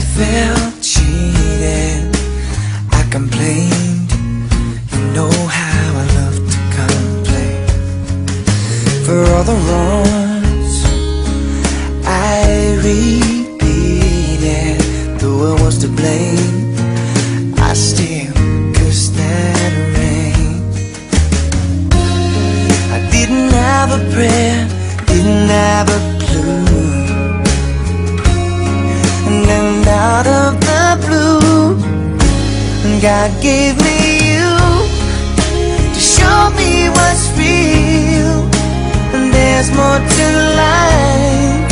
felt cheated. I complained. You know how I love to complain. For all the wrongs I repeated, though I was to blame, I still cursed that rain. I didn't have a prayer, didn't have a clue. And out of the blue, God gave me you to show me what's real. And there's more to life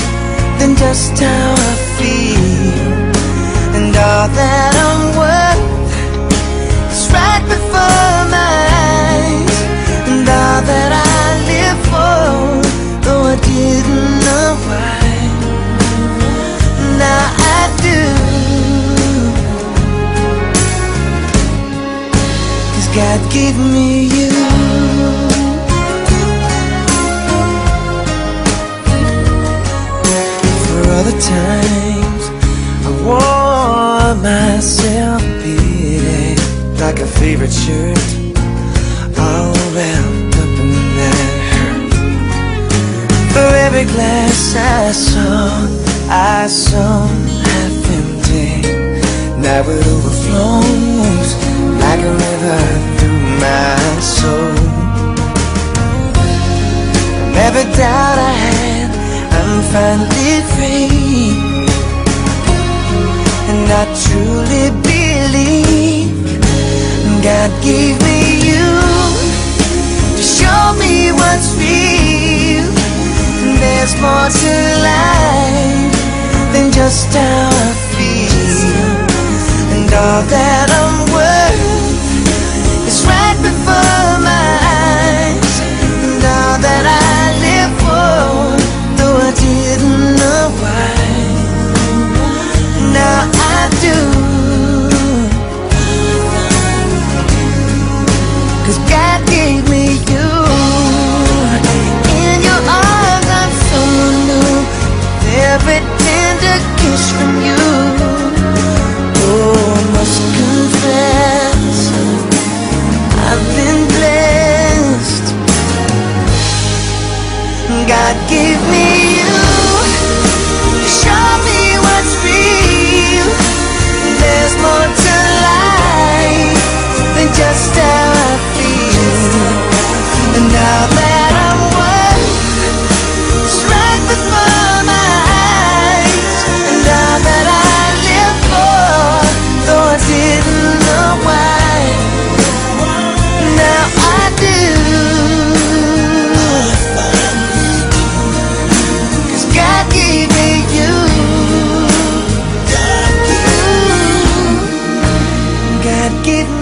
than just how I feel. And all that God gave me you. For the times I wore myself beating like a favorite shirt, all wrapped up in that hurt. For every glass I saw, I saw half empty. Now it overflows like a river my soul. And every doubt I had, I'm finally free. And I truly believe God gave me you to show me what's real. And there's more to life than just how I feel. And all that I'm God give me give